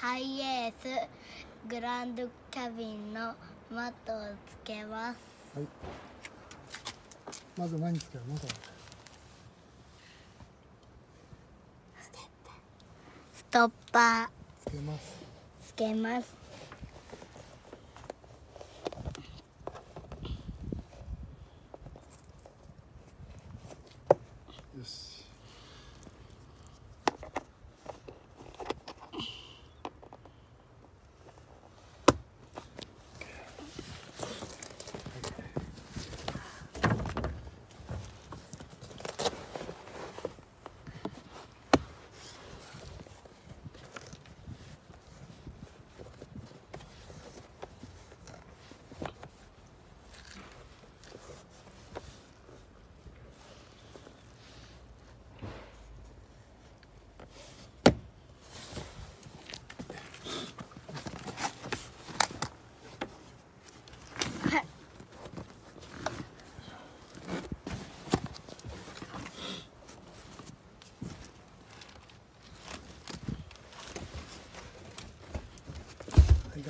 ハイエースグランドキャビンのマットをつけます。はい。まず何つけるの？これストッパつけます。ーつけます。よし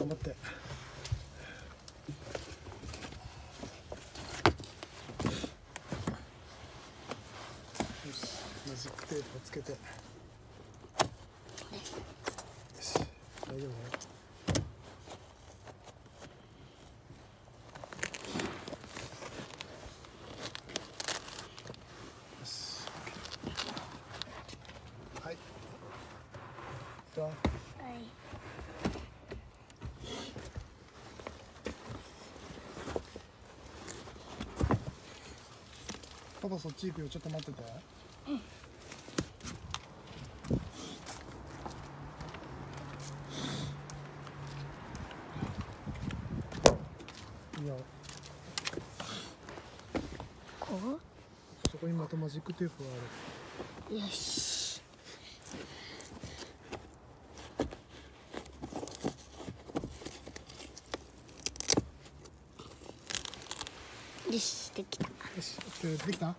頑張って。よしマジックテープをつけて。よし大丈夫はい。いくよはい。パパそっち行くよ。ちょっと待ってて。いいよ。こそこにまたマジックテープがあうよしよしできた。るよし OK できた？うん